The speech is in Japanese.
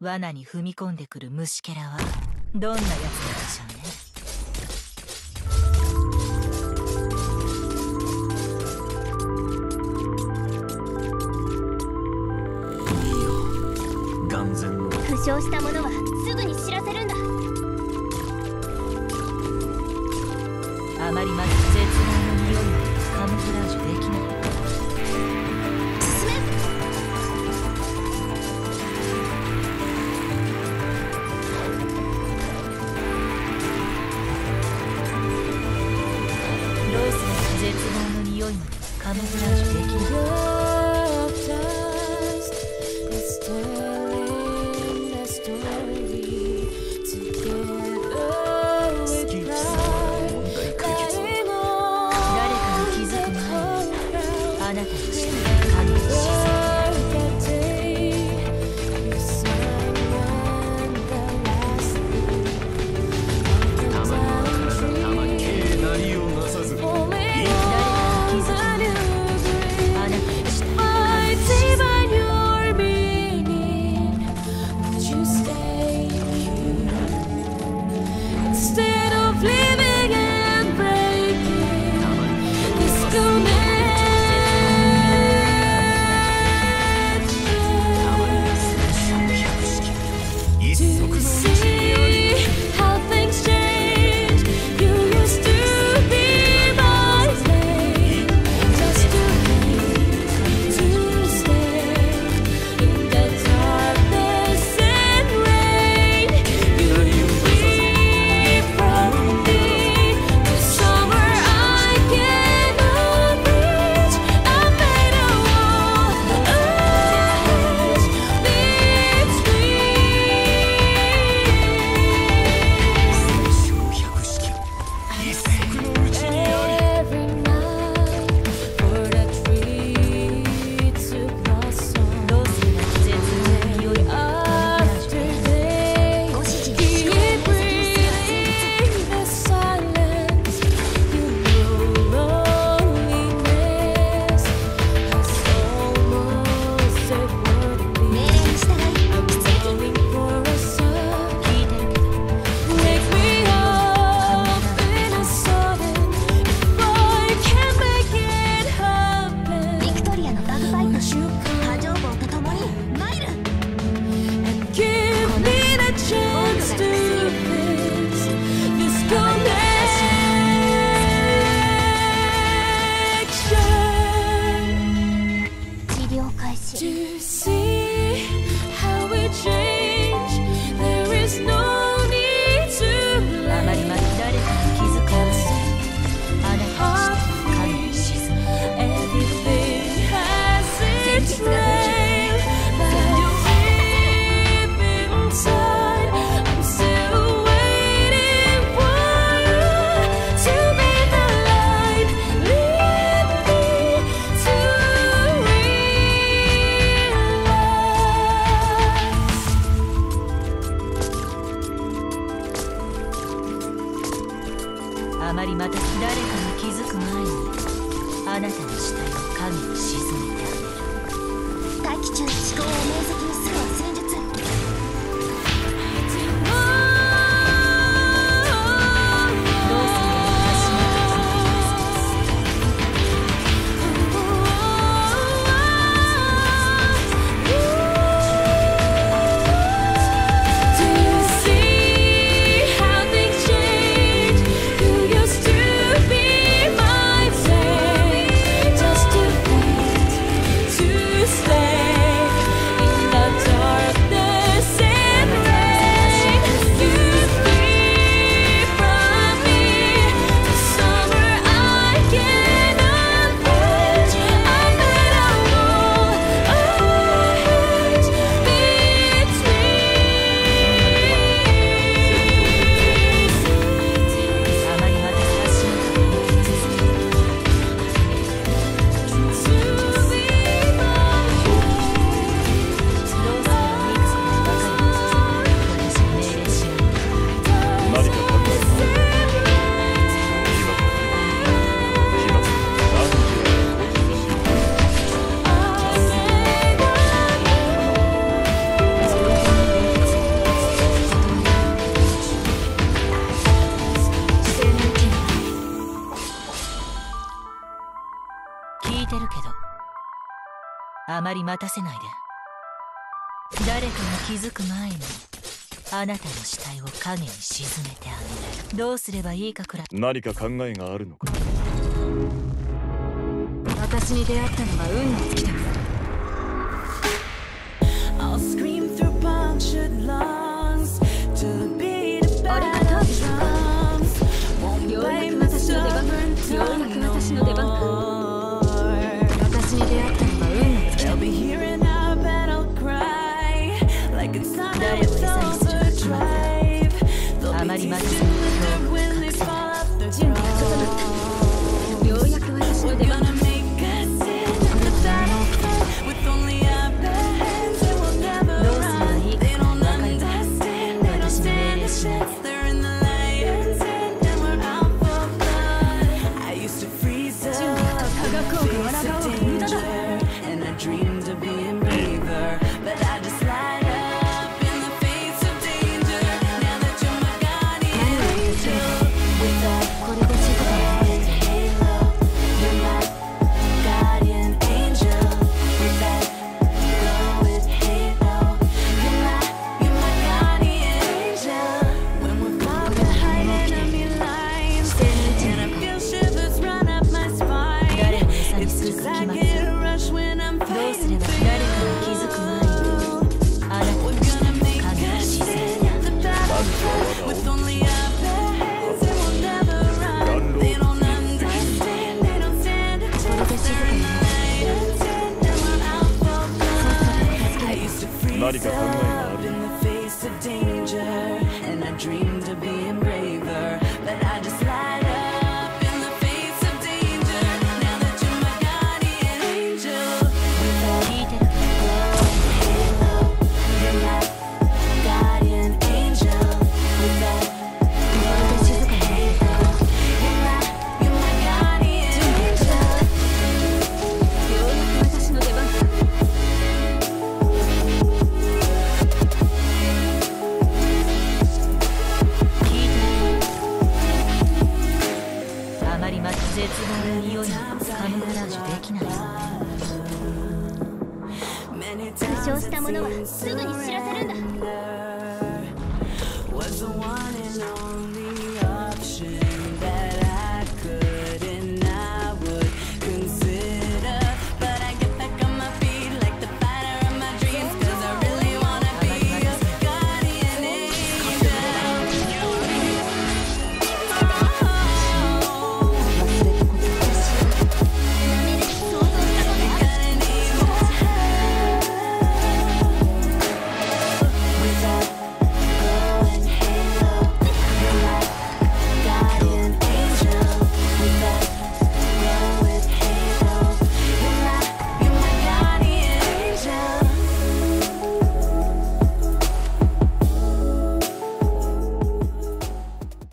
罠に踏み込んでくる虫けらはどんなやつなんでしょうね。完全の。負傷した者はすぐに知らせるんだ。あまりまず絶望の匂いをカムフラージュできない。Thank you. あまりまた誰かが気づく前にあなたの死体を影に沈めてあげる。大気中思考を明晰り待たせないで。誰かが気づく前にあなたの死体を影に沈めてあげる。どうすればいいかくらい。何か考えがあるのか。私に出会ったのは運が尽きた I'll scream through punctured love まります Not even friendly. Not even. 知らせるんだ。